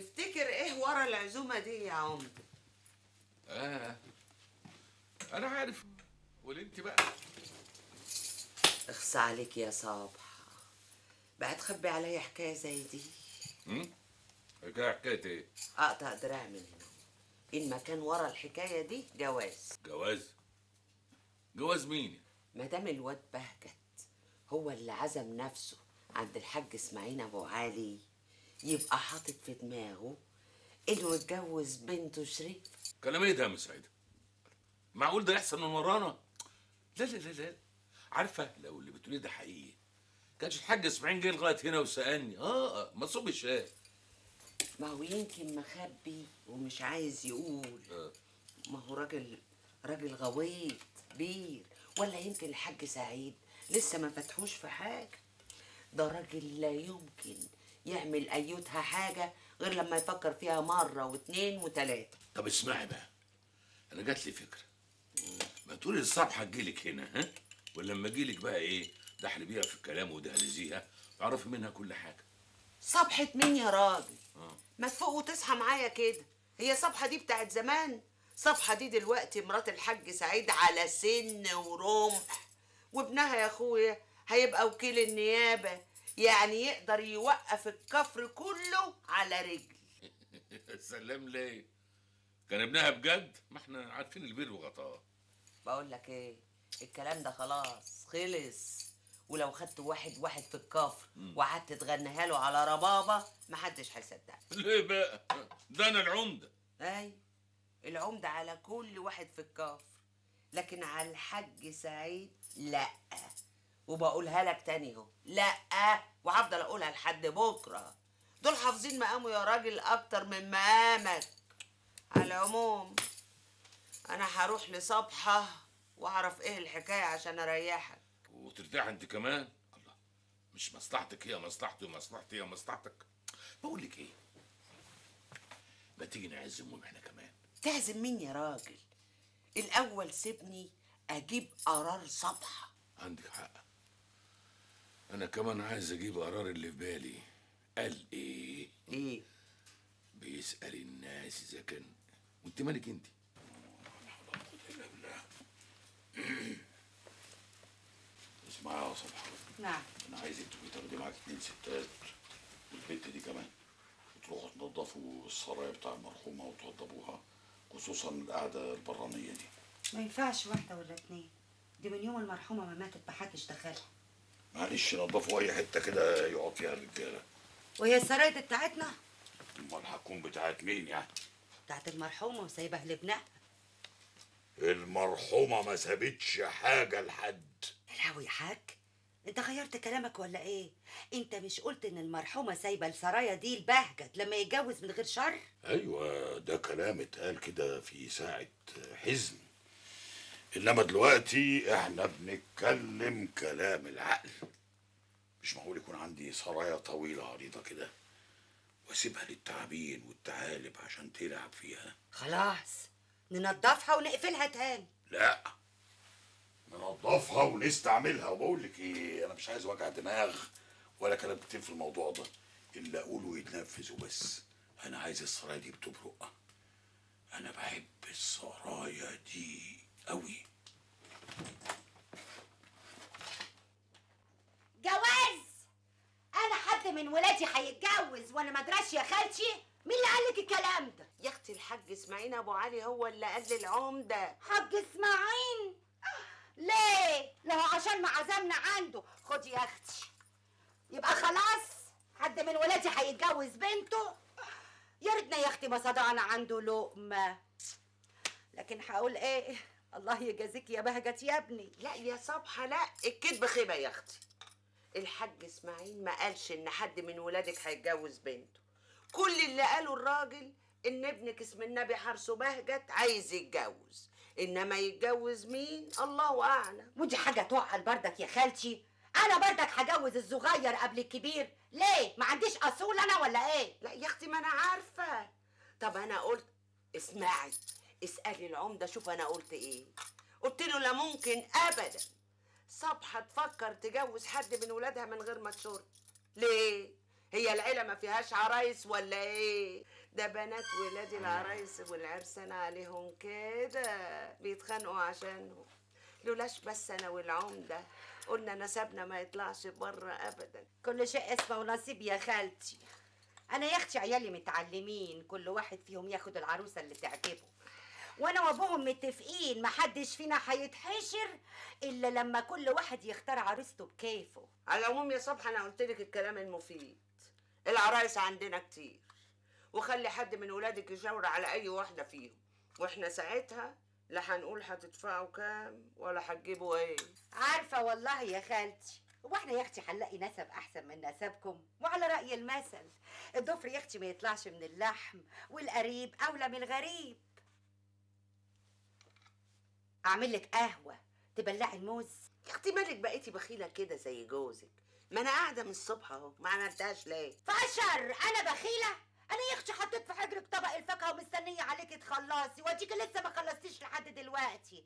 تفتكر إيه ورا العزومة دي يا عمده آه. أنا عارف. قول انت بقى؟ اخصى عليك يا صبح. بقى تخبي عليا حكاية زي دي؟ امم حكايه حكاية إيه؟ أقطع دراع من هنا إن ما كان ورا الحكاية دي جواز. جواز؟ جواز مين؟ ما دام الواد بهجت هو اللي عزم نفسه عند الحاج إسماعيل أبو علي. يبقى حاطط في دماغه إنه يتجوز بنته شريف. كلام إيه ده يا مسعده معقول ده يحصل من ورانا؟ لا لا لا لا. عارفة لو اللي بتقوليه ده حقيقي كانش الحاج إسماعيل جه لغاية هنا وسألني. آه آه، ما صوب الشاي ما هو يمكن مخبي ومش عايز يقول. آه. ما هو راجل راجل غويط كبير. ولا يمكن الحاج سعيد لسه ما فتحوش في حاجة؟ ده راجل لا يمكن يعمل أيوتها حاجة غير لما يفكر فيها مرة واتنين وتلاتة. طب اسمعي بقى أنا جات لي فكرة. ما تقولي الصبح هتجيلك هنا ها؟ ولما أجيلك بقى إيه دحلي بيها في الكلام ودهلزيها تعرفي منها كل حاجة. صبحة مين يا راجل؟ آه. ما تفوق وتصحى معايا كده. هي صبحة دي بتاعت زمان. صبحة دي دلوقتي مرات الحاج سعيد على سن ورمح. وابنها يا أخويا هيبقى وكيل النيابة. يعني يقدر يوقف الكفر كله على رجل. سلام ليه؟ كان ابنها بجد؟ ما إحنا عارفين البير وغطاه. بقول لك إيه؟ الكلام ده خلاص خلص. ولو خدت واحد واحد في الكفر وقعدت تغنيها له على ربابة محدش هيصدقك. ليه بقى؟ ده أنا العمده اي العمدة على كل واحد في الكفر. لكن على الحاج سعيد لا. وبقولها لك تاني اهو. لا وهفضل اقولها لحد بكرة. دول حافظين مقامه يا راجل أكتر من مقامك. على العموم أنا هروح لصبحة واعرف إيه الحكاية عشان اريحك. وترتاح انت كمان؟ الله مش مصلحتك هي مصلحتي ومصلحتي هي مصلحتك. بقول لك إيه؟ ما تيجي نعزمهم إحنا كمان؟ تعزم مين يا راجل؟ الأول سيبني أجيب قرار صبحة. عندك حق. أنا كمان عايز أجيب قرار اللي في بالي. قال إيه؟ إيه؟ بيسأل الناس إذا كان وأنت مالك أنت؟ اسمعي يا صبحة نعم. أنا عايزك تبقي تاخدي معاك اتنين ستات والبنت دي كمان وتروحوا تنظفوا السرايا بتاع المرحومة وتوضبوها خصوصا القعدة البرانية دي. ما ينفعش واحدة ولا اتنين. دي من يوم المرحومة ما ماتت محدش دخلها. معلش نظفوا أي حتة كده يقعد فيها الرجالة. وهي السرايا دي بتاعتنا؟ أمال هتكون بتاعت مين يعني؟ بتاعت المرحومة وسايبها لابنها المرحومة ما سابتش حاجة لحد. الهوي يا حاج أنت غيرت كلامك ولا إيه؟ أنت مش قلت إن المرحومة سايبة السرايا دي لبهجت لما يتجوز من غير شر؟ أيوه ده كلام اتقال كده في ساعة حزن. إنما دلوقتي إحنا بنتكلم كلام العقل. مش معقول يكون عندي سرايا طويلة عريضة كده؟ وأسيبها للتعابين والثعالب عشان تلعب فيها. خلاص ننضفها ونقفلها تاني. لا ننضفها ونستعملها. وبقول لك إيه أنا مش عايز وجع دماغ ولا كلام كتير في الموضوع ده. اللي اقوله يتنفذ وبس. أنا عايز السرايا دي بتبرق. أنا بحب السرايا دي قوي جواز! أنا حد من ولادي هيتجوز وأنا ما ادراش يا خالتي؟ مين اللي قالك الكلام ده؟ يا أختي الحاج إسماعيل أبو علي هو اللي قال للعمده حاج إسماعيل؟ ليه؟ لو عشان ما عزمنا عنده. خدي يا أختي. يبقى خلاص. حد من ولادي هيتجوز بنته. يا ريتنا يا أختي ما صدعنا عنده لقمة. لكن هقول إيه؟ الله يجازيك يا بهجت يا ابني. لا يا صبحة لا. الكذب خيبة يا أختي. الحاج إسماعيل ما قالش إن حد من ولادك هيتجوز بنته. كل اللي قاله الراجل إن ابنك اسم النبي حرسه بهجت عايز يتجوز. إنما يتجوز مين؟ الله أعلم. ودي حاجة تعقل بردك يا خالتي. أنا بردك هجوز الصغير قبل الكبير. ليه؟ ما عنديش أصول أنا ولا إيه؟ لا يا أختي ما أنا عارفة. طب أنا قلت اسمعي اسألي العمدة شوف أنا قلت إيه. قلت له لا ممكن ابدا. صبحه تفكر تجوز حد من ولادها من غير ما تشر. ليه؟ هي العيلة ما فيهاش عرايس ولا إيه؟ ده بنات ولاد العرايس والعرسان عليهم كده بيتخانقوا عشانهم. لولاش بس أنا والعمدة. قلنا نسبنا ما يطلعش بره ابدا. كل شيء اسمه ونصيب يا خالتي. أنا يا أختي عيالي متعلمين كل واحد فيهم ياخد العروسة اللي تعجبه. وأنا وابوهم متفقين محدش فينا هيتحشر إلا لما كل واحد يختار عروسته بكيفه. على العموم يا صبحي أنا قلت لك الكلام المفيد. العرايس عندنا كتير. وخلي حد من ولادك يشاور على أي واحدة فيهم. وإحنا ساعتها لا هنقول هتدفعوا كام ولا هتجيبوا إيه. عارفة والله يا خالتي هو إحنا يا أختي هنلاقي نسب أحسن من نسبكم؟ وعلى رأي المثل الضفر يا أختي ما يطلعش من اللحم والقريب أولى من الغريب. أعمل لك قهوة تبلعي الموز. يا أختي مالك بقيتي بخيلة كده زي جوزك. ما أنا قاعدة من الصبح أهو ما عملتهاش ليه؟ فشر! أنا بخيلة؟ أنا يا أختي حطيت في حجرك طبق الفاكهة ومستنية عليكي تخلصي واديكي لسه ما خلصتيش لحد دلوقتي.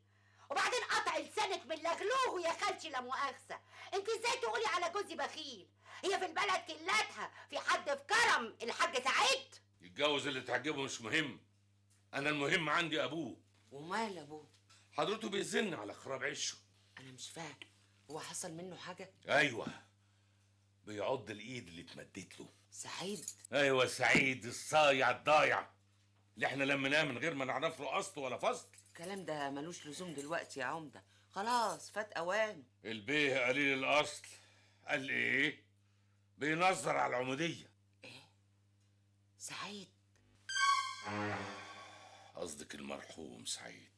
وبعدين قطع لسانك من لغلوه يا خالتي لا مؤاخذة. أنت إزاي تقولي على جوزي بخيل؟ هي في البلد كلتها في حد في كرم الحاج سعيد. يتجوز اللي تعجبه مش مهم. أنا المهم عندي أبوه. ومال ابوه حضرته بيزن على خراب عشه أنا مش فاهم. هو حصل منه حاجة؟ أيوه. بيعض الإيد اللي اتمدت له. سعيد؟ أيوه سعيد الصايع الضايع. اللي إحنا لميناه من غير ما نعرف له اصل ولا فصل. الكلام ده ملوش لزوم دلوقتي يا عمدة. خلاص فات أوان. البيه قليل الأصل. قال إيه؟ بينظر على العمودية. سعيد. قصدك المرحوم سعيد.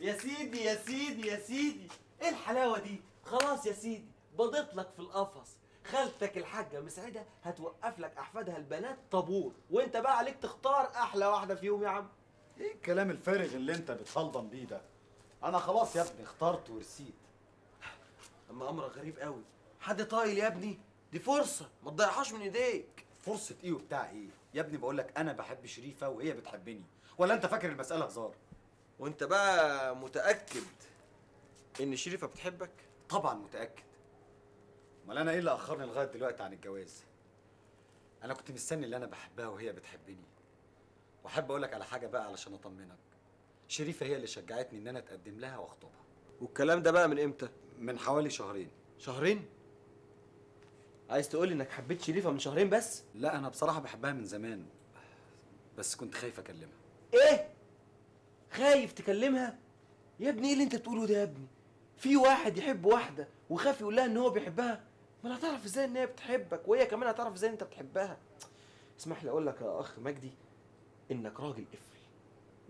يا سيدي يا سيدي يا سيدي. إيه الحلاوة دي؟ خلاص يا سيدي بضيت لك في القفص. خالتك الحاجة مسعدة هتوقف لك أحفادها البنات طابور. وأنت بقى عليك تختار أحلى واحدة فيهم يا عم. إيه الكلام الفارغ اللي أنت بتصلدم بيه ده؟ أنا خلاص يا ابني اخترت ورسيت أما امرك غريب قوي. حد طايل يا ابني؟ دي فرصة ما تضيعهاش من إيديك. فرصة إيه وبتاع إيه؟ يا ابني بقول لك أنا بحب شريفة وهي بتحبني. ولا أنت فاكر المسألة هزار؟ وانت بقى متأكد إن شريفة بتحبك؟ طبعا متأكد. أمال أنا إيه اللي أخرني لغاية دلوقتي عن الجواز؟ أنا كنت مستني اللي أنا بحبها وهي بتحبني. وأحب أقول لك على حاجة بقى علشان أطمنك. شريفة هي اللي شجعتني إن أنا أتقدم لها وأخطبها. والكلام ده بقى من إمتى؟ من حوالي شهرين. شهرين؟ عايز تقولي إنك حبيت شريفة من شهرين بس؟ لا أنا بصراحة بحبها من زمان. بس كنت خايف أكلمها. إيه؟ خايف تكلمها؟ يا ابني إيه اللي أنت بتقوله ده يا ابني؟ في واحد يحب واحدة وخاف يقول لها إن هو بيحبها؟ ما هتعرف إزاي إن هي بتحبك وهي كمان هتعرف إزاي أنت بتحبها؟ اسمح لي أقول لك يا أخ مجدي إنك راجل قفل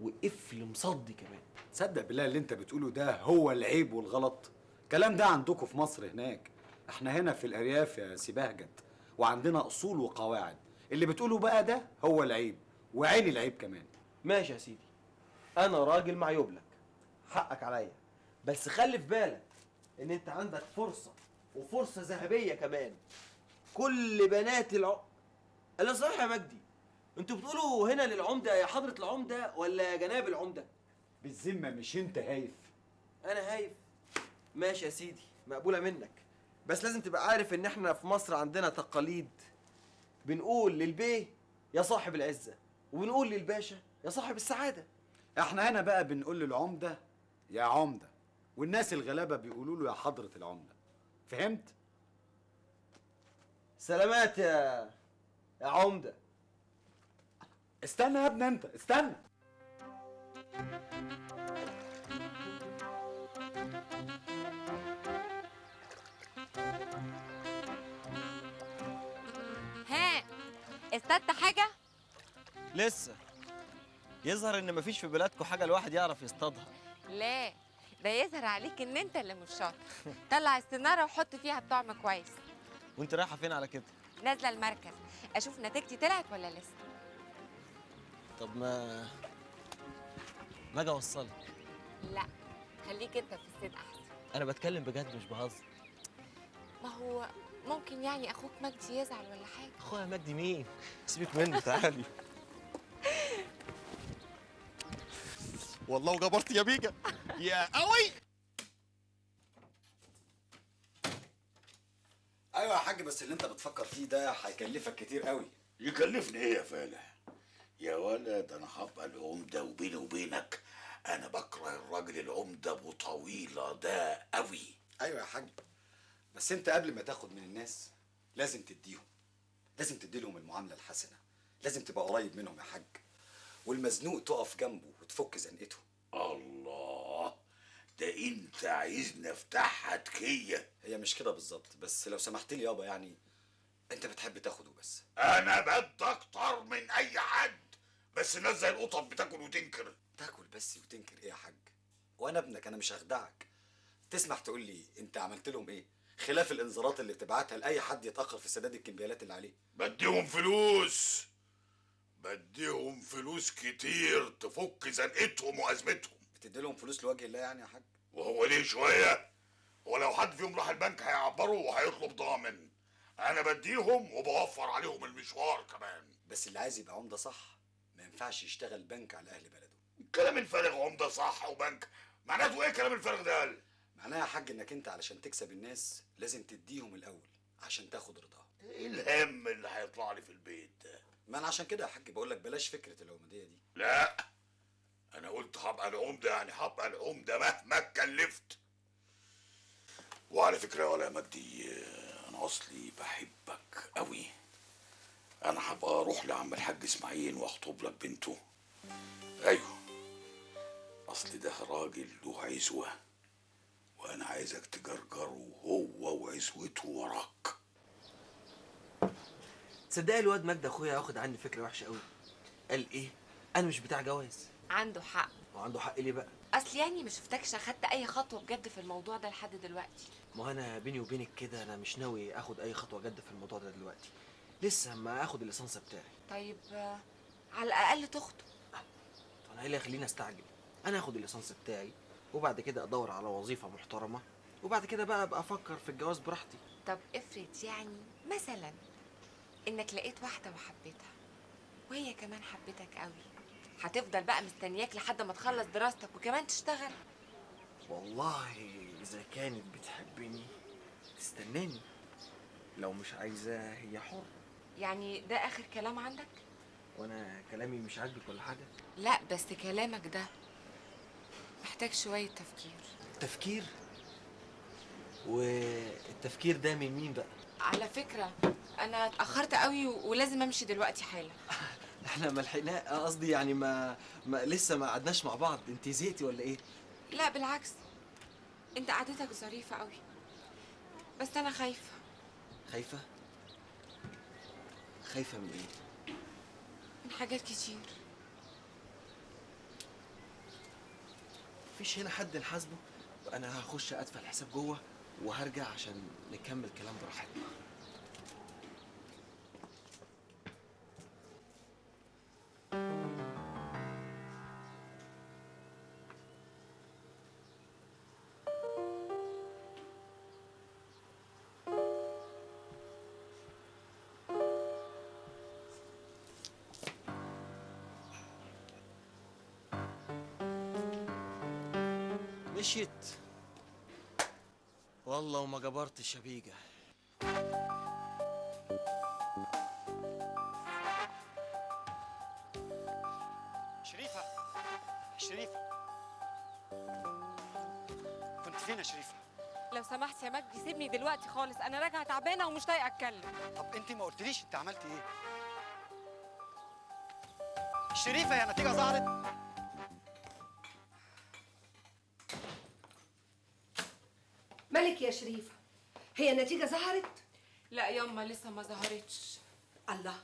وقفل مصدي كمان. تصدق بالله اللي أنت بتقوله ده هو العيب والغلط؟ الكلام ده عندكم في مصر هناك؟ إحنا هنا في الأرياف يا سي بهجت وعندنا أصول وقواعد. اللي بتقوله بقى ده هو العيب وعين العيب كمان. ماشي يا سيدي. أنا راجل معيوب لك. حقك عليا. بس خلي في بالك إن أنت عندك فرصة وفرصة ذهبية كمان. كل بنات الع الا صحيح يا مجدي؟ أنتوا بتقولوا هنا للعمدة يا حضرة العمدة ولا يا جناب العمدة؟ بالذمة مش أنت هايف. أنا هايف. ماشي يا سيدي مقبولة منك. بس لازم تبقى عارف إن إحنا في مصر عندنا تقاليد. بنقول للبيه يا صاحب العزة وبنقول للباشا يا صاحب السعادة. إحنا هنا بقى بنقول للعمدة يا عمدة والناس الغلابة بيقولوا له يا حضرة العمدة. فهمت؟ سلامات يا يا عمدة. استنى يا ابني انت استنى. ها اصطدت حاجة؟ لسه. يظهر إن مفيش في بلادكم حاجة الواحد يعرف يصطادها. لا ده يظهر عليك إن أنت اللي مش شاطر. طلع السنارة وحط فيها الطعم كويس. وأنت رايحة فين على كده؟ نازلة المركز. أشوف نتيجتي طلعت ولا لسه؟ طب ما ما أجي أوصلك. لا خليك أنت في الصيد أحسن. أنا بتكلم بجد مش بهزر. ما هو ممكن يعني أخوك مجدي يزعل ولا حاجة؟ أخويا مجدي مين؟ سيبك منه تعالي. والله وجبرت يا بيجا يا قوي أيوه يا حاج بس اللي أنت بتفكر فيه ده هيكلفك كتير قوي يكلفني إيه يا فالح؟ يا ولد أنا هبقى العمدة وبيني وبينك. أنا بكره الراجل العمدة أبو طويلة ده قوي أيوه يا حاج بس أنت قبل ما تاخد من الناس لازم تديهم. لازم تدي لهم المعاملة الحسنة. لازم تبقى قريب منهم يا حاج. والمزنوق تقف جنبه. وتفك زنقته. الله ده انت عايزني افتحها تكيه هي مش كده بالظبط بس لو سمحت لي يابا يعني انت بتحب تاخده بس. أنا بدي أكتر من اي حد بس الناس زي القطط بتاكل وتنكر. تاكل بس وتنكر إيه يا حاج؟ وأنا ابنك أنا مش هخدعك. تسمح تقول لي انت عملت لهم إيه؟ خلاف الانذارات اللي بتبعتها لأي حد يتأخر في سداد الكمبيالات اللي عليه. بديهم فلوس. بديهم فلوس كتير تفك زنقتهم وأزمتهم. بتدي لهم فلوس لوجه الله يعني يا حاج؟ وهو ليه شوية؟ ولو حد فيهم راح البنك هيعبره وهيطلب ضامن. أنا بديهم وبوفر عليهم المشوار كمان. بس اللي عايز يبقى عمدة صح ما ينفعش يشتغل بنك على أهل بلده. الكلام الفارغ عمدة صح وبنك. معناته إيه كلام الفارغ ده؟ قال؟ معناها يا حاج إنك أنت علشان تكسب الناس لازم تديهم الأول عشان تاخد رضاهم. إيه الهم اللي هيطلع لي في البيت ده؟ ما أنا عشان كده يا حاج بقول لك بلاش فكرة العمودية دي. لا أنا قلت هبقى العمدة يعني هبقى العمدة مهما اتكلفت. وعلى فكرة يا ولا مجدي أنا أصلي بحبك قوي أنا هبقى أروح لعم الحاج إسماعيل وأخطب لك بنته. أيوه أصل ده راجل له عزوة وأنا عايزك تجرجره هو وعزوته وراك. تصدقي الواد مجدي أخويا واخد عني فكرة وحشة قوي قال إيه؟ أنا مش بتاع جواز. عنده حق. وعنده حق ليه بقى؟ أصل يعني ما شفتكش أخدت أي خطوة بجد في الموضوع ده لحد دلوقتي. ما أنا بيني وبينك كده أنا مش ناوي آخد أي خطوة جد في الموضوع ده دلوقتي. لسه اما آخد الليسانس بتاعي. طيب آه، على الأقل تخطب. طب أنا إيه اللي يخليني أستعجل؟ أنا آخد الليسانس بتاعي وبعد كده أدور على وظيفة محترمة وبعد كده بقى أبقى أفكر في الجواز براحتي. طب افرض يعني مثلا إنك لقيت واحدة وحبيتها وهي كمان حبيتك قوي. هتفضل بقى مستنياك لحد ما تخلص دراستك وكمان تشتغل. والله إذا كانت بتحبني تستناني لو مش عايزاه هي حر يعني ده آخر كلام عندك؟ وأنا كلامي مش عاجبك ولا حاجة؟ لا بس كلامك ده محتاج شوية تفكير. تفكير؟ والتفكير ده من مين بقى؟ على فكرة أنا اتأخرت قوي ولازم أمشي دلوقتي حالا. إحنا ما لحقنا قصدي يعني ما, ما لسه ما قعدناش مع بعض. انت زهقتي ولا إيه؟ لا بالعكس. انت قعدتك ظريفة قوي. بس أنا خايفة. خايفة؟ خايفة من إيه؟ من حاجات كتير. مفيش هنا حد نحاسبه؟ أنا هخش أدفع الحساب جوه وهرجع عشان نكمل كلام براحتنا. مشيت. والله وما جبرتش يا بيجا شريفة شريفة. كنت فين يا شريفة؟ لو سمحت يا مجدي سيبني دلوقتي خالص. أنا راجعة تعبانة ومش طايقة أتكلم. طب انت ما قلتليش انت عملت إيه؟ شريفة يا نتيجة ظهرت. مالك يا شريفة هي النتيجة ظهرت؟ لا ياما لسه ما ظهرتش. الله.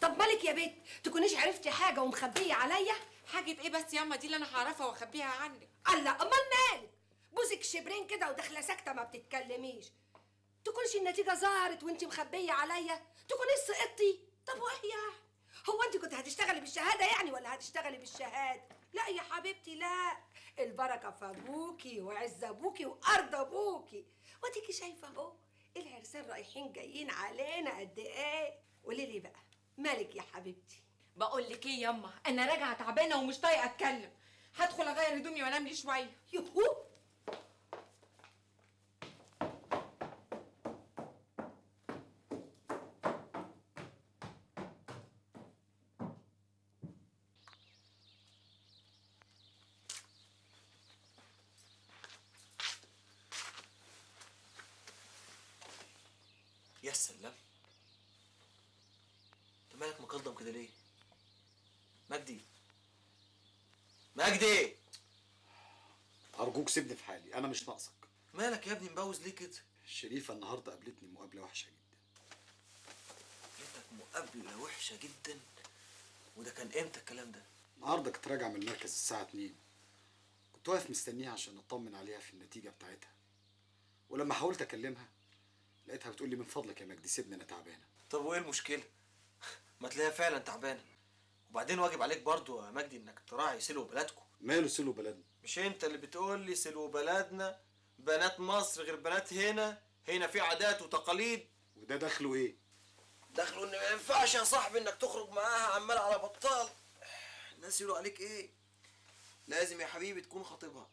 طب مالك يا بنت تكونيش عرفتي حاجة ومخبية عليا؟ حاجة إيه بس ياما؟ دي اللي أنا هعرفها وأخبيها عنك. الله أمال مالك؟ بوزك شبرين كده وداخلة ساكتة ما بتتكلميش. تكونش النتيجة ظهرت وانت مخبية عليا؟ تكوني سقطتي؟ طب وايه يعني هو انت كنت هتشتغلي بالشهادة يعني ولا هتشتغلي بالشهادة؟ لا يا حبيبتي لا. البركة في أبوكي وعز أبوكي وأرض أبوكي. وأديكي شايفة أهو العرسان رايحين جايين علينا قد إيه؟ قولي لي بقى مالك يا حبيبتي؟ بقول لك إيه ياما أنا راجعة تعبانة ومش طايقة أتكلم. هدخل أغير هدومي وأنام لي شوية. يهو سلام انت مالك مكلضم كده ليه مجدي مجدي ارجوك سيبني في حالي. أنا مش ناقصك. مالك يا ابني مبوز ليه كده؟ شريفة النهارده قابلتني مقابلة وحشة جدا. لقيتك مقابلة وحشة جدا؟ وده كان إمتى الكلام ده؟ النهارده كنت راجع من المركز الساعة 2 كنت واقف مستنيها عشان أطمن عليها في النتيجة بتاعتها. ولما حاولت أكلمها لقيتها بتقول لي من فضلك يا مجدي سيبني أنا تعبانة. طب وإيه المشكلة؟ ما تلاقيها فعلا تعبانة. وبعدين واجب عليك برضو يا مجدي إنك تراعي سلو بلدكم ماله سلو بلدنا مش أنت اللي بتقول لي سلو بلدنا بنات مصر غير بنات هنا؟ هنا في عادات وتقاليد. وده دخله إيه؟ دخلوا ان ما ينفعش يا صاحبي إنك تخرج معاها عمال على بطال. الناس يقولوا عليك إيه؟ لازم يا حبيبي تكون خطيبها.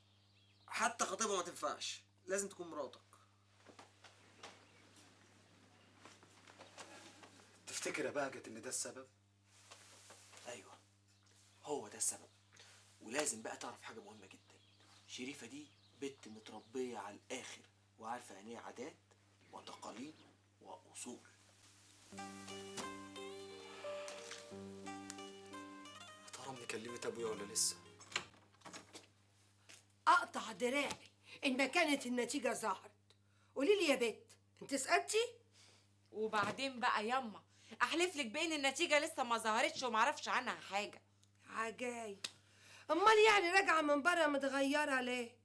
حتى خطيبها ما تنفعش. لازم تكون مراتك. تفتكر يا بهجت إن ده السبب؟ هو ده السبب. ولازم بقى تعرف حاجة مهمة جدا. شريفة دي بنت متربية على الآخر وعارفة يعني إيه عادات وتقاليد وأصول. يا ترى امي كلمت أبويا ولا لسه؟ أقطع دراعي. إن كانت النتيجة ظهرت. قولي لي يا بت أنت سالتي وبعدين بقى يما أحلف لك بإن النتيجة لسه ما ظهرتش ومعرفش عنها حاجة. عجايب أمال يعني راجعة من بره متغيرة ليه؟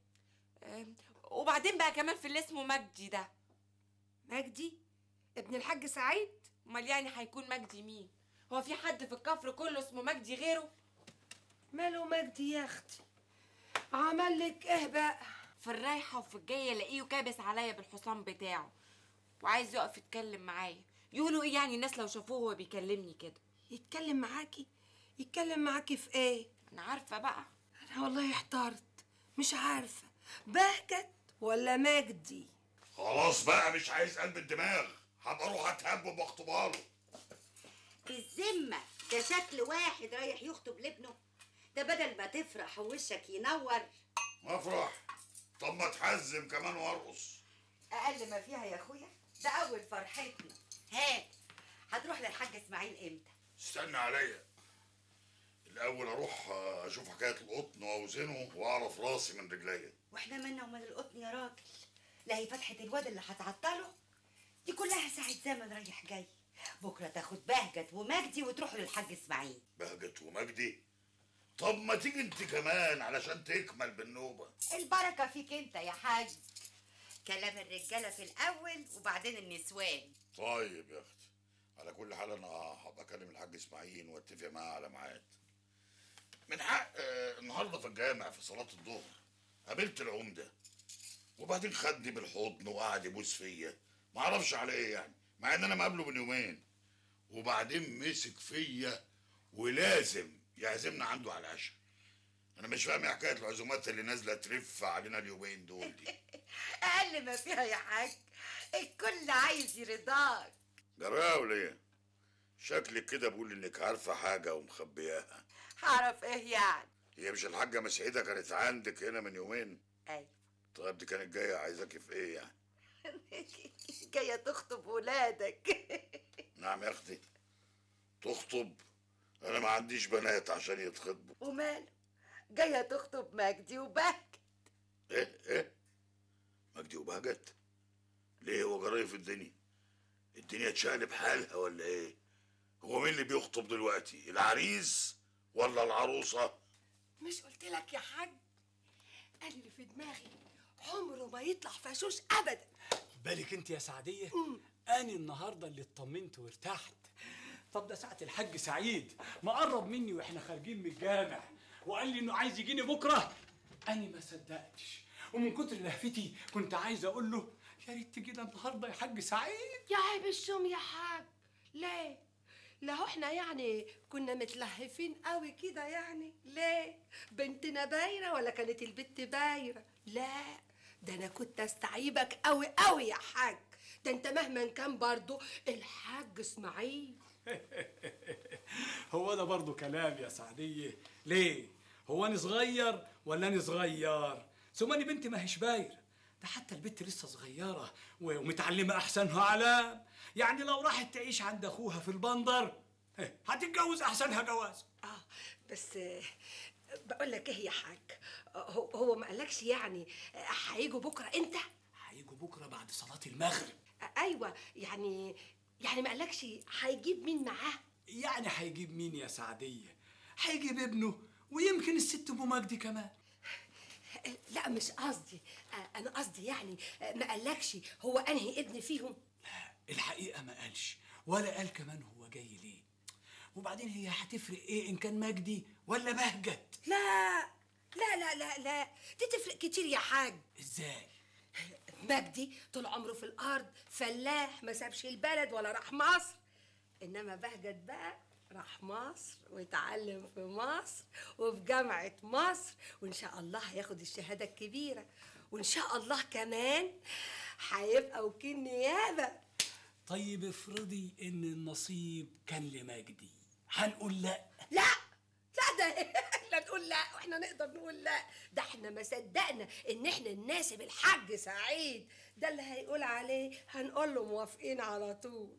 وبعدين بقى كمان في اللي اسمه مجدي ده. مجدي؟ ابن الحاج سعيد؟ أمال يعني هيكون مجدي مين؟ هو في حد في الكفر كله اسمه مجدي غيره؟ ماله مجدي يا أختي؟ عمل لك إيه بقى؟ في الرايحة وفي الجاية ألاقيه كابس عليا بالحصان بتاعه وعايز يقف يتكلم معايا. يقولوا إيه يعني الناس لو شافوه وهو بيكلمني كده؟ يتكلم معاكي؟ يتكلم معاكي في إيه؟ أنا عارفة بقى. أنا والله احترت. مش عارفة. بهجت ولا مجدي خلاص بقى مش عايز قلب الدماغ. هبقى أروح اتهبب واخطبها له بالذمة ده شكل واحد رايح يخطب لابنه. ده بدل ما تفرح ووشك ينور. افرح طب ما تحزم كمان وأرقص. أقل ما فيها يا أخويا ده أول فرحتنا. ها هتروح للحاج إسماعيل إمتى؟ استنى عليا. الأول أروح أشوف حكاية القطن وأوزنه وأعرف راسي من رجليا. وإحنا مالنا ومال القطن يا راجل؟ لا هي فتحة الواد اللي هتعطله؟ دي كلها ساعة زمن رايح جاي. بكرة تاخد بهجت ومجدي وتروحوا للحاج إسماعيل. بهجت ومجدي؟ طب ما تيجي أنت كمان علشان تكمل بالنوبة. البركة فيك أنت يا حاج. كلام الرجالة في الأول وبعدين النسوان. طيب يا أختي على كل حال أنا هبقى أكلم الحاج إسماعيل وأتفق معاه على ميعاد. من حق آه، النهارده في الجامع في صلاة الظهر قابلت العمده وبعدين خدني بالحضن وقعد يبوس فيا. ما أعرفش على إيه يعني مع ان أنا مقابله من يومين. وبعدين مسك فيا ولازم يعزمنا عنده على العشاء. أنا مش فاهم إيه حكاية العزومات اللي نازلة ترف علينا اليومين دول دي. أقل ما فيها يا حاج الكل عايز يرضاك. جراوي ليه؟ شكلك كده بقول انك عارفة حاجة ومخبياها. هعرف إيه يعني؟ هي مش الحاجة مسعده كانت عندك هنا من يومين. أيوة. طيب دي كانت جاية عايزاكي في إيه يعني؟ جاية تخطب ولادك. نعم يا أختي. تخطب؟ أنا ما عنديش بنات عشان يتخطبوا. وماله؟ جاية تخطب مجدي وبهجت. إيه؟ إيه؟ مجدي وبهجت؟ ليه؟ هو جراية في الدنيا. الدنيا اتشقلب حالها ولا إيه؟ هو مين اللي بيخطب دلوقتي؟ العريس؟ ولا العروسة؟ مش قلت لك يا حاج؟ قال اللي في دماغي عمره ما يطلع فاشوش ابدا. بالك انت يا سعدية؟ اني النهارده اللي اطمنت وارتحت. طب ده ساعة الحاج سعيد. ما قرب مني وإحنا خارجين من الجامع. وقال لي إنه عايز يجيني بكرة. اني ما صدقتش. ومن كتر لهفتي كنت عايز أقول له يا ريت تجينا النهارده يا حاج سعيد. يا عيب الشوم يا حاج. ليه؟ لو إحنا يعني كنا متلهفين قوي كده يعني. ليه؟ بنتنا بايرة ولا كانت البت بايرة؟ لا ده أنا كنت أستعيبك قوي قوي يا حاج. ده أنت مهما كان برضو الحاج إسماعيل. هو ده برضه كلام يا سعدية. ليه؟ هو أنا صغير ولا أنا صغير؟ ثم أنا بنتي ما هيش بايرة. ده حتى البت لسه صغيرة ومتعلمة أحسنها علام يعني لو راحت تعيش عند أخوها في البندر هه، هتتجوز أحسنها جواز. آه بس آه، بقول لك إيه يا حاج؟ آه، هو هو ما قالكش يعني آه، هيجوا بكرة انت هيجوا بكرة بعد صلاة المغرب. آه، أيوه يعني يعني ما قالكش هيجيب مين معاه؟ يعني هيجيب مين يا سعدية؟ هيجيب ابنه ويمكن الست أم مجدي كمان. آه، لا مش قصدي آه، أنا قصدي يعني ما قالكش هو أنهي ابن فيهم؟ الحقيقة ما قالش ولا قال كمان هو جاي ليه. وبعدين هي هتفرق إيه إن كان مجدي ولا بهجت لا لا لا لا لا دي تفرق كتير يا حاج. إزاي؟ مجدي طول عمره في الأرض فلاح ما سابش البلد ولا راح مصر. إنما بهجت بقى راح مصر واتعلم في مصر وفي جامعة مصر وإن شاء الله هياخد الشهادة الكبيرة. وإن شاء الله كمان هيبقى وكيل نيابة. طيب افرضي إن النصيب كان لمجدي هنقول لأ؟ لا لا ده لا نقول لأ وإحنا نقدر نقول لأ. ده إحنا ما صدقنا إن إحنا نناسب الحاج سعيد. ده اللي هيقول عليه هنقول له موافقين على طول.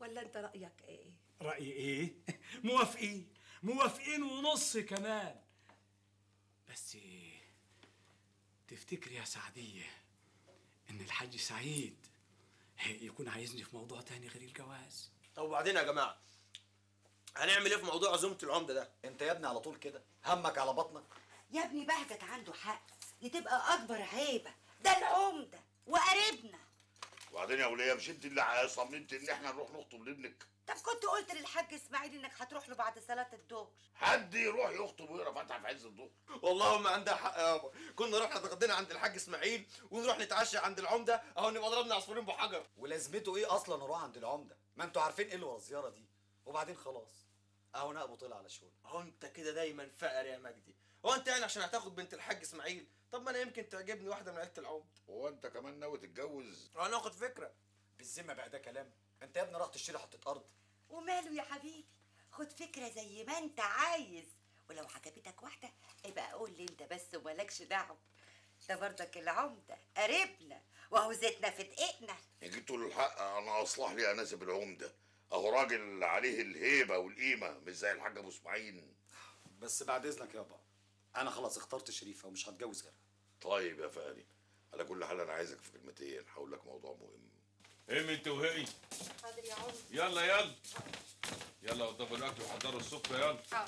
ولا أنت رأيك إيه؟ رأيي إيه؟ موافقين. موافقين ونص كمان. بس تفتكر يا سعدية إن الحاج سعيد يكون عايزني في موضوع تاني غير الجواز؟ طب وبعدين يا جماعة؟ هنعمل إيه في موضوع عزومة العمدة ده؟ أنت يا ابني على طول كده همك على بطنك. يا ابني بهجت عنده حق. دي تبقى أكبر عيبه ده العمدة وقريبنا. وبعدين يا ولية مش أنت اللي صممت إن إحنا نروح نخطب لابنك؟ طب كنت قلت للحاج اسماعيل إنك هتروح له بعد صلاة الظهر. حد يروح يخطب ويقرا فاتحه في عز الظهر؟ والله ما عندها حق يابا. كنا رحنا اتغدينا عند الحاج اسماعيل ونروح نتعشى عند العمدة. أهو نبقى ضربنا عصفورين بحجر. ولازمته إيه أصلا أروح عند العمدة؟ ما أنتوا عارفين إيه اللي ورا الزيارة دي؟ وبعدين خلاص. أهو نقبه طلع على شغل. أهو أنت كده دايما فقر يا مجدي. هو أنت يعني عشان هتاخد بنت الحاج اسماعيل. طب ما أنا يمكن تعجبني واحدة من عيلة العمدة. هو أنت كمان ناوي تتجوز؟ أنا اخد فكرة. بالذمة بقى ده كلام. انت يا ابني راح تشتري حتة أرض. وماله يا حبيبي؟ خد فكرة زي ما انت عايز. ولو عجبتك واحدة ابقى قول لي انت بس ومالكش دعوة. ده برضك العمدة. قريبنا. وهو زيتنا في دقيقنا. ان جيت تقول الحق أنا أصلح لي أناسب العمدة. أهو راجل عليه الهيبة والقيمة مش زي الحاج أبو إسماعيل. بس بعد إذنك يابا أنا خلاص اخترت شريفة ومش هتجوز غيرها. طيب يا فقري على كل حال أنا عايزك في كلمتين. هقول لك موضوع مهم. إيه انت وهي حاضر يا عمر يلا يلا. يلا وضبوا الأكل وحضروا السفره يلا.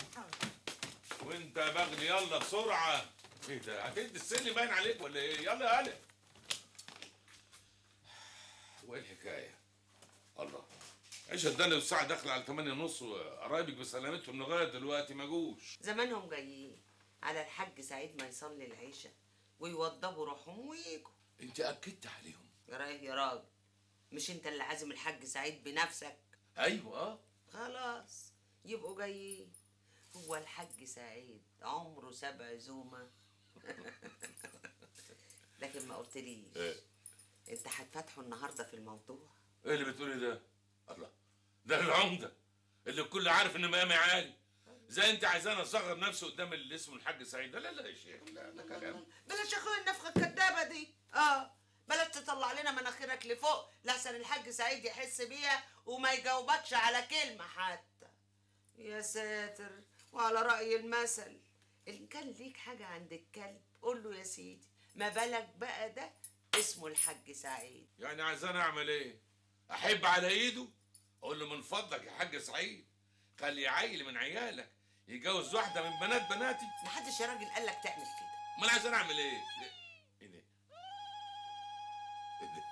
وأنت يا بغل يلا بسرعة. إيه ده؟ هتدي السن باين عليك ولا إيه؟ يلا يا وإيه الحكاية؟ الله. إيش اداني الساعة داخلة على 8 ونص وقرايبك بسلامتهم لغاية دلوقتي ما جوش. زمانهم جايين. على الحاج سعيد ما يصلي العشاء ويوضبوا روحهم ويجوا. أنت أكدت عليهم. يا راجل. مش انت اللي عازم الحاج سعيد بنفسك؟ أيوه آه. خلاص يبقوا جايين. هو الحاج سعيد عمره سبع عزومه لكن ما قلتليش إيه؟ انت هتفتحوا النهارده في الموضوع. إيه اللي بتقولي ده؟ الله ده العمدة. اللي الكل عارف إن مقامي عالي. زي أنت عايزانا اصغر نفسي قدام اللي اسمه الحاج سعيد. لا لا يا شيخ لا ده كلام بلاش يا اخويا النفخة الكدابة دي. آه. بلاش تطلع لنا مناخيرك لفوق لحسن الحاج سعيد يحس بيها وما يجاوبكش على كلمة حتى. يا ساتر وعلى رأي المثل إن كان ليك حاجة عند الكلب قول له يا سيدي ما بالك بقى ده اسمه الحاج سعيد. يعني عايزاني أعمل إيه؟ أحب على إيده؟ أقول له من فضلك يا حاج سعيد خلي عيل من عيالك يتجوز واحدة من بنات بناتي. محدش يا راجل قال لك تعمل كده. ما أنا عايزاني أعمل إيه إيه ده إيه ده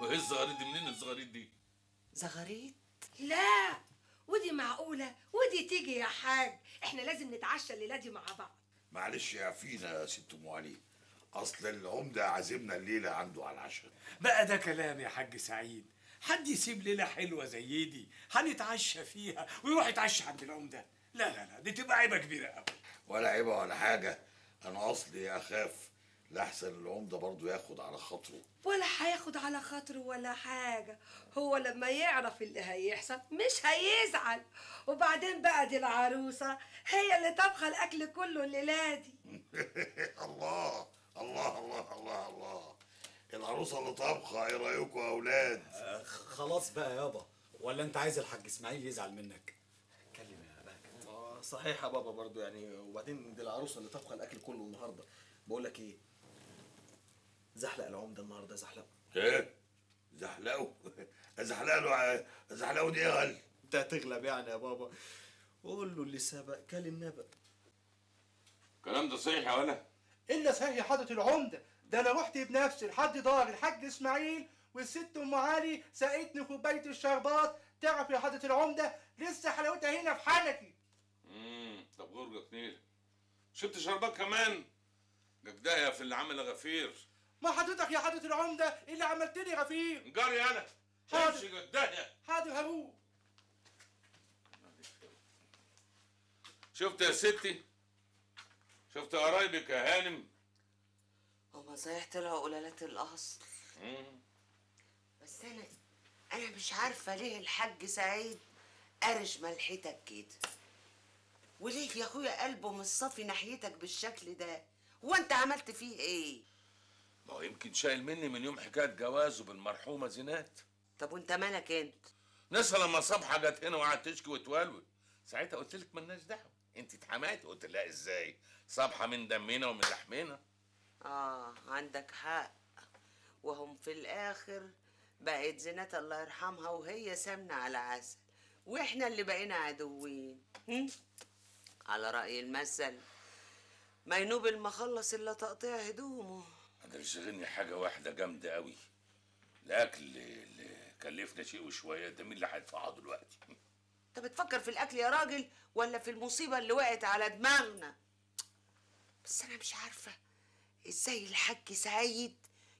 وايه الزغاريد دي منين؟ الزغاريد دي. زغاريد؟ لا! ودي معقولة ودي تيجي يا حاج. إحنا لازم نتعشى الليلة دي مع بعض. معلش يا فينا يا ست أم علي. أصل العمدة عازمنا الليلة عنده على العشاء. بقى ده كلام يا حاج سعيد. حد يسيب ليلة حلوة زي دي هنتعشى فيها ويروح يتعشى عند العمدة؟ لا لا لا دي تبقى عيبة كبيرة قوي ولا عيبة ولا حاجة. أنا أصلي أخاف لاحسن العمدة برضه ياخد على خاطره. ولا هياخد على خاطره ولا حاجة. هو لما يعرف اللي هيحصل مش هيزعل. وبعدين بقى دي العروسة هي اللي طبخة الأكل كله الليلة دي. الله الله الله الله الله. العروسة اللي طابخه إيه رايكم يا أولاد؟ خلاص بقى يابا. ولا أنت عايز الحاج إسماعيل يزعل منك؟ اتكلم يا باكر آه، صحيح يا بابا برضو يعني. وبعدين دي العروسة اللي طبخه الاكل كله النهارده. بقول لك إيه؟ زحلق العمده النهارده زحلق إيه؟ زحلقوا؟ زحلق له زحلقوا دي إيه انت هتغلب يعني يا بابا. قول له اللي سبق كل النبأ. الكلام ده صحيح يا ولا؟ الا صحيح يا حضرة العمدة. ده أنا رحت بنفسي لحد دار الحاج إسماعيل والست أم علي سقتني كوبايه الشربات. تعرف يا حضرة العمدة لسه حلاوتها هنا في حنكي. امم طب غرقك نيل شربت شربات كمان؟ جدايه في اللي عمل غفير. ما حضرتك يا حضرة العمدة اللي عملت لي غفير. جاري أنا. حاضر. حاضر هروح شفت يا ستي؟ شفت قرايبك يا هانم؟ هما صحيح طلعوا قلالات الاصل مم. بس أنا أنا مش عارفة ليه الحاج سعيد قرش ملحتك كده؟ وليه يا أخويا قلبه مش صافي ناحيتك بالشكل ده؟ هو أنت عملت فيه إيه؟ ما هو يمكن شايل مني من يوم حكاية جوازه بالمرحومه زينات؟ طب وانت مالك انت؟ نسا لما صبحه جت هنا وقعدت تشكي وتولول. ساعتها قلت لك مالناش دعوة. انت اتحماتي قلت لها إزاي؟ صبحة من دمنا ومن لحمنا. آه عندك حق. وهم في الآخر بقت زينات الله يرحمها وهي سمنة على عسل. وإحنا اللي بقينا عدوين. هم؟ على رأي المثل ما ينوب المخلص إلا تقطيع هدومه. أنا اللي شاغلني حاجة واحدة جامدة قوي الأكل اللي كلفنا شيء وشوية ده مين اللي هيدفعه دلوقتي؟ انت بتفكر في الأكل يا راجل ولا في المصيبة اللي وقعت على دماغنا؟ بس أنا مش عارفة إزاي الحاج سعيد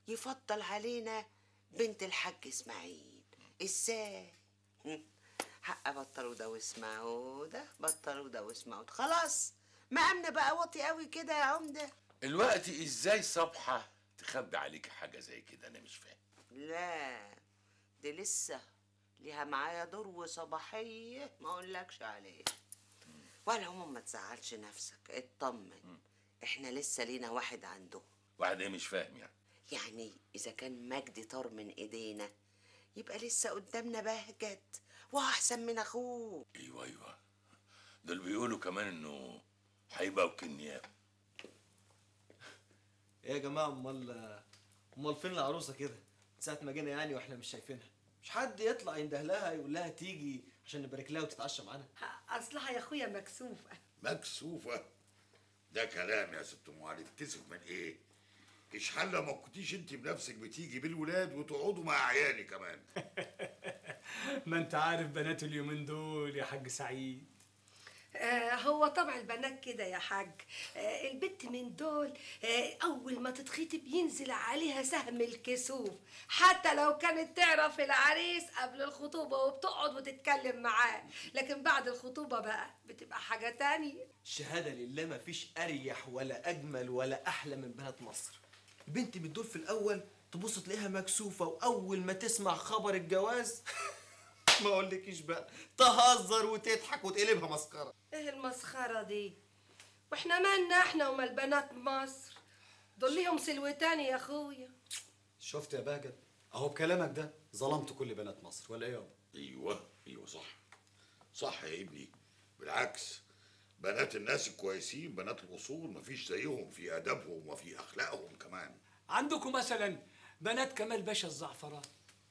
يفضل علينا بنت الحاج إسماعيل. إزاي؟ حق بطلوا ده واسمعوا ده بطلوا ده واسمعوا ده. خلاص مقامنا بقى واطي قوي كده يا عمدة. الوقت إزاي صبحة؟ تخبي عليك حاجة زي كده أنا مش فاهم. لا دي لسه ليها معايا دور وصباحيه ما أقولكش عليه. ولا العموم ما تزعلش نفسك اطمن. إحنا لسه لينا واحد عنده. واحد إيه مش فاهم يعني. يعني إذا كان مجدي طار من إيدينا يبقى لسه قدامنا بهجت. واحسن من أخوه. أيوه أيوه. دول بيقولوا كمان إنه هيبقى وكيل نيابه إيه يا جماعة أمال أمال فين العروسة كده؟ من ساعة ما جينا يعني وإحنا مش شايفينها. مش حد يطلع ينده لها يقول لها تيجي عشان نبارك لها وتتعشى معانا. أصلها يا أخويا مكسوفة. مكسوفة؟ ده كلام يا ست أم علي تكسف من إيه؟ اشحال ما كنتيش أنت بنفسك بتيجي بالولاد وتقعدوا مع عيالي كمان. ما أنت عارف بنات اليومين دول يا حاج سعيد. هو طبع البنات كده يا حاج. آه البت من دول آه أول ما تتخطب ينزل عليها سهم الكسوف. حتى لو كانت تعرف العريس قبل الخطوبة وبتقعد وتتكلم معاه. لكن بعد الخطوبة بقى بتبقى حاجة تانية. الشهاده لله ما فيش أريح ولا أجمل ولا أحلى من بنات مصر. البنت بتدور في الأول تبص تلاقيها مكسوفة وأول ما تسمع خبر الجواز ما أقولكيش بقى تهزر وتضحك وتقلبها مسخرة. إيه المسخرة دي. وإحنا مالنا إحنا ومال بنات مصر. دول ليهم سلوتان يا أخويا. شفت يا بهجت أهو بكلامك ده ظلمت كل بنات مصر ولا إيه يابا؟ أيوه أيوه صح. صح يا ابني. بالعكس بنات الناس الكويسين بنات الأصول مفيش زيهم في أدبهم وفي أخلاقهم كمان. عندكم مثلا بنات كمال باشا الزعفران؟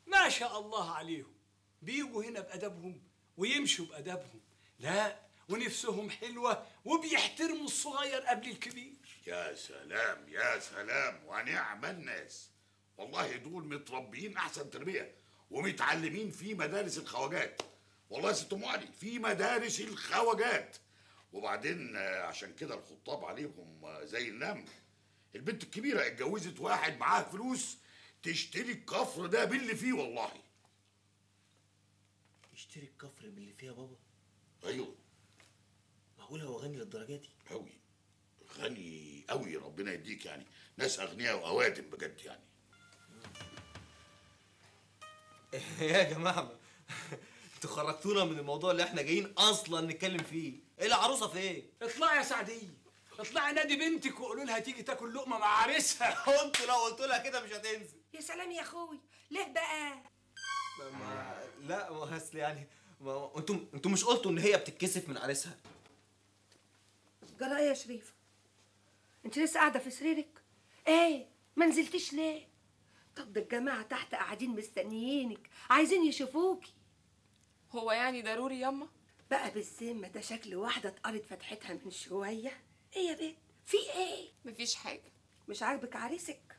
ما شاء الله عليهم. بيجوا هنا بأدبهم ويمشوا بأدبهم. لا ونفسهم حلوة وبيحترموا الصغير قبل الكبير. يا سلام يا سلام ونعم الناس. والله دول متربيين أحسن تربية ومتعلمين في مدارس الخواجات. والله يا ست أم علي في مدارس الخواجات. وبعدين آه، عشان كده الخطاب عليهم آه، زي النمل. البنت الكبيرة اتجوزت واحد معاه فلوس تشتري الكفر ده باللي فيه والله. يشتري الكفر من اللي فيها بابا؟ أيوه. معقول هو غني للدرجة دي؟ قوي غني قوي ربنا يديك يعني. ناس أغنياء وأوادم بجد يعني. يا جماعة أنتوا خرجتونا من الموضوع اللي إحنا جايين أصلا نتكلم فيه. إيه العروسة فين اطلع يا سعدية اطلعي نادي بنتك وقولوا لها تيجي تاكل لقمة مع عريسها. وانت لو قلت لها كده مش هتنزل يا سلام يا أخوي. ليه بقى؟ ما ما لا ما هو أصل يعني ما أنتم أنتم مش قلتوا إن هي بتتكسف من عريسها؟ جرى إيه يا شريفة؟ أنت لسه قاعدة في سريرك؟ إيه؟ ما نزلتيش ليه؟ طب ده الجماعة تحت قاعدين مستنيينك عايزين يشوفوكي. هو يعني ضروري ياما؟ بقى بالذمه ده شكل واحدة اتقرت فتحتها من شوية. إيه يا بنت؟ في إيه؟ مفيش حاجة. مش عاجبك عريسك؟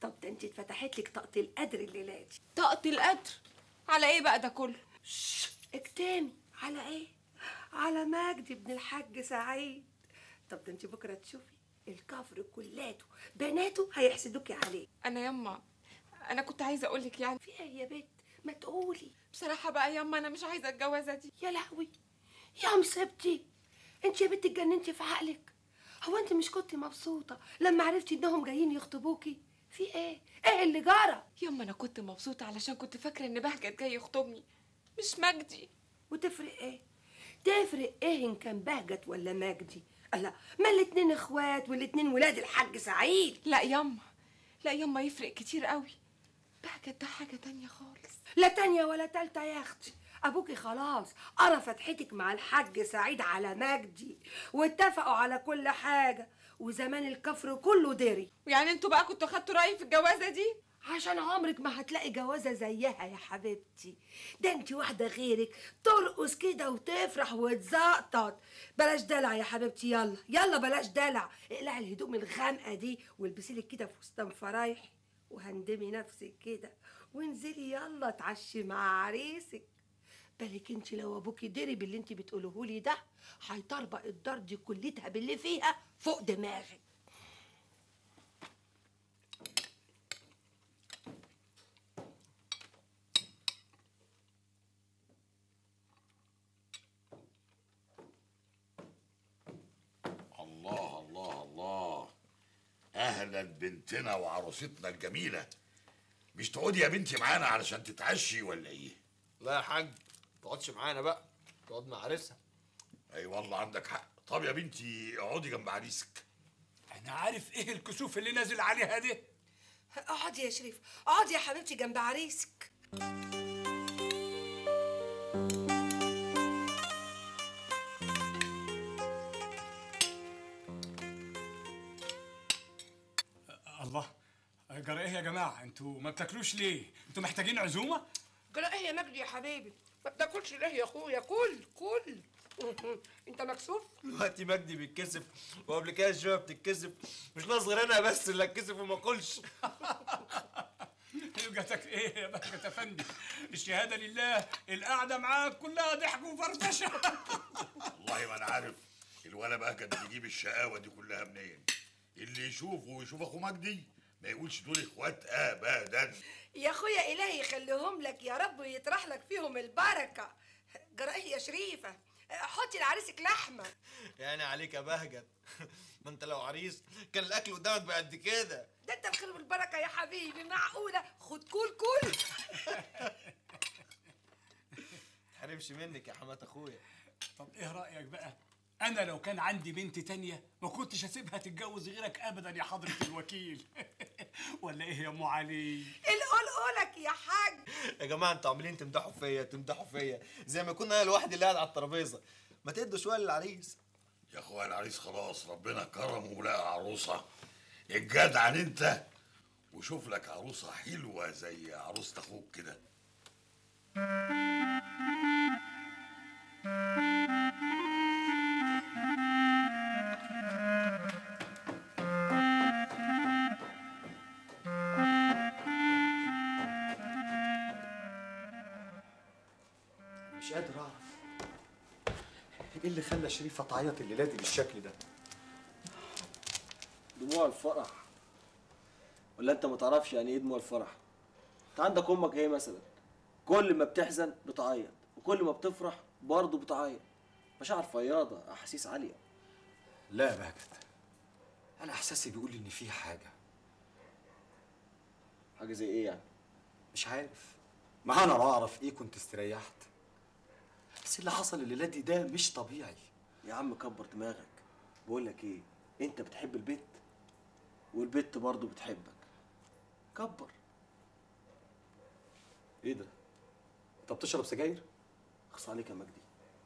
طب ده أنت اتفتحت لك طاقة القدر الليلة دي طاقة القدر؟ على إيه بقى ده كله؟ اكتمي. على إيه؟ على مجدي ابن الحاج سعيد. طب ده انت بكرة تشوفي الكفر كلاته. بناته هيحسدوكي عليه. أنا ياما أنا كنت عايزة أقول لك يعني في إيه يا بنت؟ ما تقولي. بصراحة بقى ياما أنا مش عايزة الجوازة دي. يا لهوي. يا مصيبتي. انت يا بنت اتجننتي في عقلك. هو انت مش كنت مبسوطة لما عرفتي إنهم جايين يخطبوكي؟ في إيه؟ إيه اللي جرى؟ ياما أنا كنت مبسوطة علشان كنت فاكرة إن بهجت جاي يخطبني مش مجدي. وتفرق إيه؟ تفرق إيه إن كان بهجت ولا مجدي؟ الله ما الاتنين إخوات والاتنين ولاد الحاج سعيد؟ لا ياما لا ياما يفرق كتير قوي. بهجت ده حاجة تانية خالص. لا تانية ولا تالتة يا أختي. أبوكي خلاص قرا فتحتك مع الحاج سعيد على مجدي واتفقوا على كل حاجة وزمان الكفر كله دري يعني أنتوا بقى كنتوا خدتوا رأيي في الجوازة دي؟ عشان عمرك ما هتلاقي جوازة زيها يا حبيبتي. ده انت واحدة غيرك ترقص كده وتفرح وتزقطط. بلاش دلع يا حبيبتي يلا يلا بلاش دلع. اقلعي الهدوم الغامقة دي والبسي لك كده فستان فرايحي وهندمي نفسك كده. وانزلي يلا اتعشي مع عريسك. بالك انت لو ابوكي دري باللي انت بتقوله لي ده هيطربق الدار دي كلتها باللي فيها فوق دماغك الله الله الله أهلا بنتنا وعروستنا الجميلة. مش تقعدي يا بنتي معانا علشان تتعشي ولا إيه؟ لا يا حاج ما تقعدش معانا بقى تقعد مع عريسها. أي والله عندك حق. طب يا بنتي اقعدي جنب عريسك. أنا عارف إيه الكسوف اللي نازل عليها دي. اقعدي يا شريف اقعدي يا حبيبتي جنب عريسك. جرى إيه يا جماعة؟ أنتوا ما بتاكلوش ليه؟ أنتوا محتاجين عزومة؟ قال إيه يا مجدي يا حبيبي؟ ما بتاكلش ليه يا أخويا؟ كل كل. أنت مكسوف؟ دلوقتي مجدي بيتكسف وقبل كده شوية بتتكسف. مش ناقص غير أنا بس اللي اتكسف وما أكلش. جاتك إيه يا بهجت افندي الشهادة لله القعدة معاك كلها ضحك وفرفشة. والله ما أنا عارف. الولا بقى كان بيجيب الشقاوة دي كلها منين؟ اللي يشوفه ويشوف أخو مجدي. ما يقولش دول إخوات ابدا. يا أخويا إلهي يخليهم لك يا رب ويطرح لك فيهم البركة. جرى إيه يا شريفة. حطي لعريسك لحمة. يعني عليك يا بهجت ما أنت لو عريس كان الأكل قدامك بقد كده. ده أنت الخير والبركة يا حبيبي. معقولة؟ خد كل كل. تحرمش منك يا حمات أخويا. طب إيه رأيك بقى؟ أنا لو كان عندي بنت تانية ما كنتش هسيبها تتجوز غيرك ابدا يا حضرة الوكيل. ولا إيه يا أم علي؟ القول قولك يا حاج. يا جماعة أنتوا عاملين تمدحوا فيا تمدحوا فيا. زي ما كنا أنا لوحدي اللي قاعد على الترابيزة. ما تدوا شوية للعريس. يا اخويا العريس خلاص ربنا كرمه ولقى عروسة. الجدعن أنت. وشوف لك عروسة حلوة زي عروسه أخوك كده. مش قادر اعرف إيه اللي خلى شريفة تعيط الليلة دي بالشكل ده؟ دموع الفرح. ولا أنت ما تعرفش يعني إيه دموع الفرح؟ أنت عندك أمك إيه مثلا؟ كل ما بتحزن بتعيط وكل ما بتفرح برضه بتعيط. مشاعر فياضه أحاسيس عالية. لا يا بهجت أنا إحساسي بيقول لي إن في حاجة. حاجة زي إيه يعني؟ مش عارف. ما أنا لو أعرف إيه كنت استريحت. بس اللي حصل الليلة دي ده مش طبيعي. يا عم كبر دماغك. بقول لك إيه؟ أنت بتحب البيت؟ والبيت برضه بتحبك. كبر. إيه ده؟ أنت بتشرب سجاير؟ أخص عليك يا مجدي.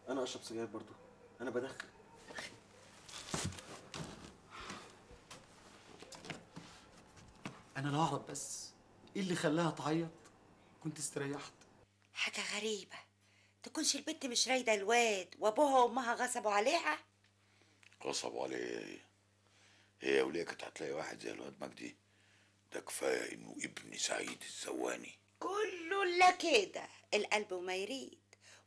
أنا أشرب سجاير برضه. أنا بدخن. أنا لو أعرف بس إيه اللي خلاها تعيط؟ كنت استريحت. حاجة غريبة. تكونش البنت مش رايدة الواد وأبوها وأمها غصبوا عليها؟ غصبوا عليه إيه؟ هي يا ولية كانت هتلاقي واحد زي الواد مجدي ده كفاية إنه ابن سعيد الزواني. كله الا كده القلب وما يريد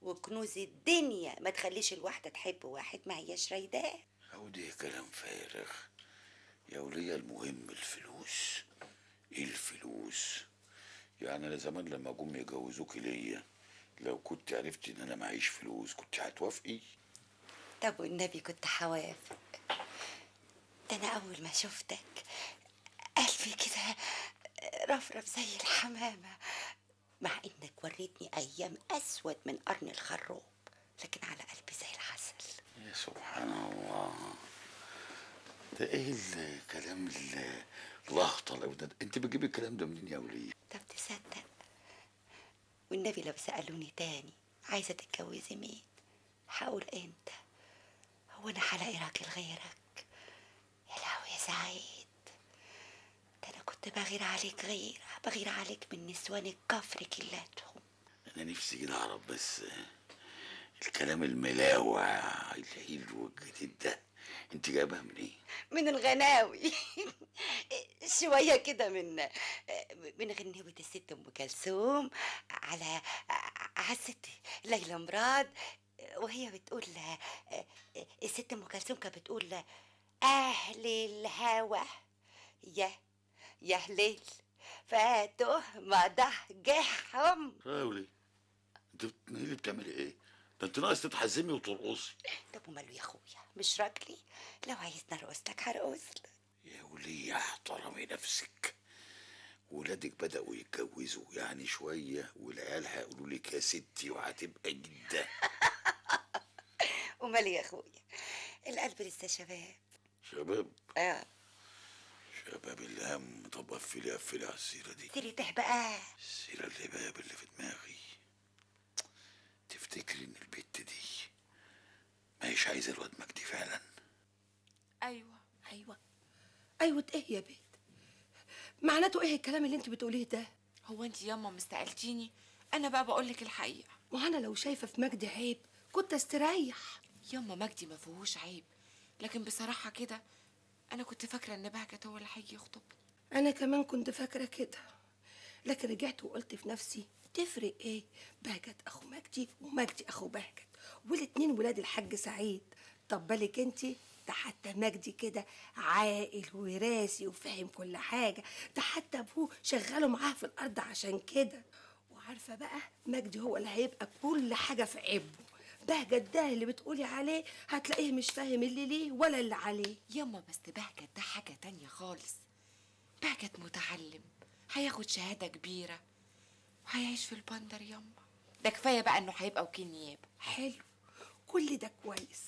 وكنوز الدنيا ما تخليش الواحدة تحب واحد ما هياش رايداه. أو ده كلام فارغ. يا ولية المهم الفلوس إيه الفلوس؟ يعني أنا زمان لما جم يجوزوك ليا لو كنت عرفت إن أنا معيش فلوس كنت هتوافقي؟ طب والنبي كنت حوافق ده أنا أول ما شفتك قلبي كده رفرف زي الحمامة مع إنك وريتني أيام أسود من قرن الخروب لكن على قلبي زي العسل. يا سبحان الله. ده إيه الكلام ال- الاهطل أوي ده؟ أنت بتجيبي الكلام ده منين يا وليه طب تصدق والنبي لو سألوني تاني عايزة تتجوزي مين؟ هقول أنت. هو أنا هلاقي راجل غيرك يا لهوي يا سعيد! ده أنا كنت بغير عليك غيرة بغير عليك من نسوان الكفر كلاتهم. أنا نفسي كده أعرف بس الكلام الملاوع الحلو الجديد ده. انت جايبها منين؟ من الغناوي. شوية كده من من غنوة الست أم كلثوم على على الست ليلى مراد. وهي بتقول الست أم كلثوم كانت بتقول أهل الهوى يا يا ليل فاتوا مضجعهم يا وليه انت اللي بتعملي؟ إيه؟ ده انت ناقص تتحزمي وترقصي. طب وماله يا أخويا؟ مش راجلي؟ لو عايز نرقص لك هرقص لك. يا وليه احترمي نفسك. ولادك بدأوا يتجوزوا يعني شوية والعيال هيقولوا لك يا ستي وهتبقى جدة. وماله يا أخويا؟ القلب لسه شباب. شباب؟ آه. شباب الهم. طب قفلي قفلي على السيرة دي. تريتح بقى؟ السيرة الهباب اللي في دماغي. تفتكري ان البت دي. ما هيش عايزة الواد مجدي فعلا. أيوه أيوه. أيوه إيه يا بنت معناته إيه الكلام اللي أنت بتقوليه ده؟ هو أنت ياما مستقلتيني أنا بقى بقول لك الحقيقة. وأنا لو شايفة في مجدي عيب كنت استريح. ياما مجدي ما فيهوش عيب. لكن بصراحة كده أنا كنت فاكرة إن بهجت هو اللي هيجي يخطب. أنا كمان كنت فاكرة كده. لكن رجعت وقلت في نفسي تفرق إيه؟ بهجت أخو مجدي ومجدي أخو بهجت والاتنين ولاد الحاج سعيد. طب بالك انت؟ ده حتى مجدي كده عاقل وراسي وفاهم كل حاجة. ده حتى أبوه شغاله معاه في الأرض عشان كده. وعارفة بقى مجدي هو اللي هيبقى كل حاجة في عبه بهجت ده اللي بتقولي عليه هتلاقيه مش فاهم اللي ليه ولا اللي عليه. ياما بس بهجت ده حاجة تانية خالص. بهجت متعلم هياخد شهادة كبيرة وهيعيش في البندر ياما ده كفاية بقى إنه هيبقى وكيل نيابة. حلو. كل ده كويس.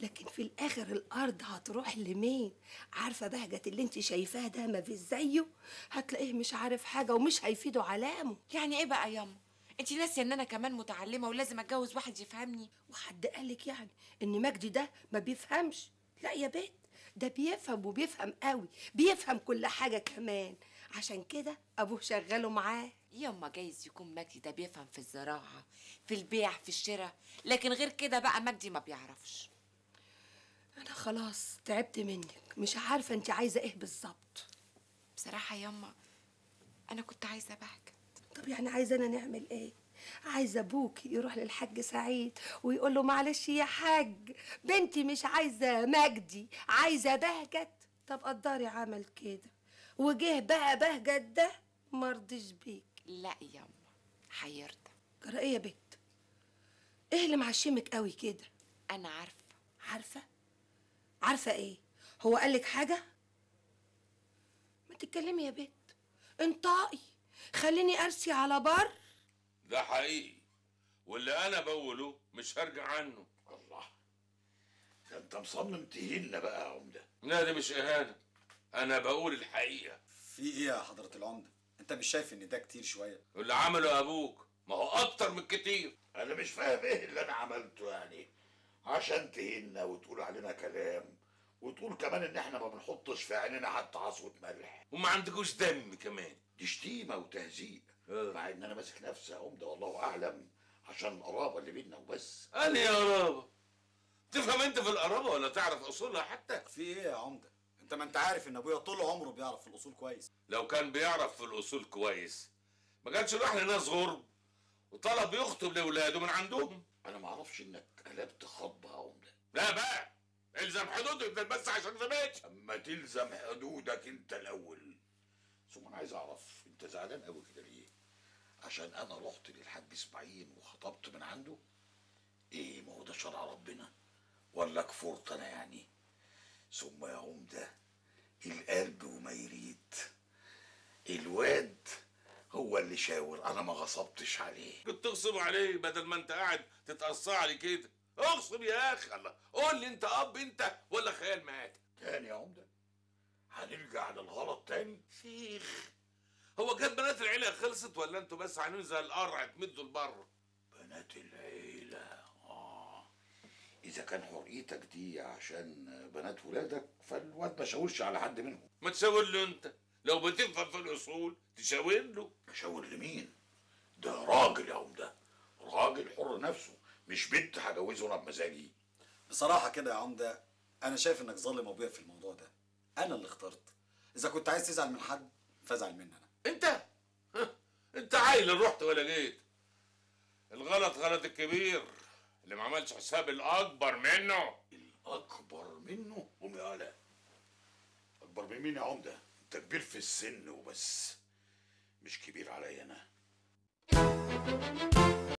لكن في الآخر الأرض هتروح لمين؟ عارفة بهجت اللي انت شايفاه ده ما فيش زيه؟ هتلاقيه مش عارف حاجة ومش هيفيده علامه. يعني إيه بقى ياما انت ناسية إن أنا كمان متعلمة ولازم أتجوز واحد يفهمني؟ وحد قالك يعني إن مجدي ده ما بيفهمش. لا يا بنت ده بيفهم وبيفهم قوي بيفهم كل حاجة كمان. عشان كده أبوه شغاله معاه. ياما جايز يكون مجدي ده بيفهم في الزراعة في البيع في الشراء لكن غير كده بقى مجدي ما بيعرفش. أنا خلاص تعبت منك مش عارفة أنت عايزة إيه بالظبط. بصراحة ياما أنا كنت عايزة بهجت طب يعني عايزانا نعمل إيه؟ عايزه أبوك يروح للحاج سعيد ويقول له معلش يا حاج بنتي مش عايزة مجدي عايزة بهجت. طب قدري عمل كده. وجه بقى بهجت ده مرضيش بيك. لا ياما حيرت. جرى إيه يا بنت. إيه اللي معشمك قوي كده. أنا عارفة. عارفة؟ عارفة إيه؟ هو قالك حاجة؟ ما تتكلمي يا بنت. انطقي. خليني أرسي على بر. ده حقيقي. واللي أنا بقوله مش هرجع عنه. الله. ده أنت مصمم تهيننا بقى يا عمدة. لا دي مش إهانة. أنا بقول الحقيقة. في إيه يا حضرة العمدة؟ أنت مش شايف إن ده كتير شوية؟ اللي عمله أبوك ما هو أكتر من كتير. أنا مش فاهم إيه اللي أنا عملته يعني. عشان تهيننا وتقول علينا كلام وتقول كمان إن إحنا ما بنحطش في عينينا حتى عصوة ملح. وما عندكوش دم كمان. دي شتيمة وتهزيق. مع إن أنا ماسك نفسي يا عمده والله أعلم عشان القرابة اللي بينا وبس. أنا يا قرابة. تفهم أنت في القرابة ولا تعرف أصولها حتى؟ في إيه يا عمدة؟ انت ما انت عارف ان ابويا طول عمره بيعرف في الاصول كويس. لو كان بيعرف في الاصول كويس ما كانش راح لناس غرب وطلب يخطب لاولاده من عندهم. أنا ما أعرفش انك قلبت خطبة يا عمده. لا بقى الزم حدودك بس عشان بيتي اما تلزم حدودك انت الأول. ثم أنا عايز اعرف انت زعلان قوي كده ليه؟ عشان أنا رحت للحاج اسماعيل وخطبت من عنده؟ إيه ما هو ده شرع ربنا؟ ولا كفرت أنا يعني؟ ثم يا عمده القلب وما يريد. الواد هو اللي شاور أنا ما غصبتش عليه. كنت تغصب عليه بدل ما أنت قاعد تتقصى علي كده. اغصب يا أخي. الله. قول لي أنت أب أنت ولا خيال معاك؟ تاني يا عمدة. هنرجع للغلط تاني؟ شيخ هو كانت بنات العيلة خلصت ولا أنتوا بس عاملين زي القرع تمدوا لبره بنات العيلة. آه إذا كان حريتك دي عشان بنات ولادك فالواد ما شاورش على حد منهم. ما تشاور له أنت. لو بتفهم في الأصول تشاور له. أشاور لمين؟ ده راجل يا عمدة راجل حر نفسه مش بنت هجوزه أنا بمزاجي. بصراحة كده يا عمده أنا شايف إنك ظالم أبويا في الموضوع ده. أنا اللي اخترت. إذا كنت عايز تزعل من حد فازعل مني أنا. أنت؟ أنت عيل رحت ولا جيت. الغلط غلط الكبير. اللي ما عملش حساب الأكبر منه. الأكبر منه؟ قوم يا علاء. أكبر من مين يا عمدة؟ أنت كبير في السن وبس. مش كبير عليا أنا.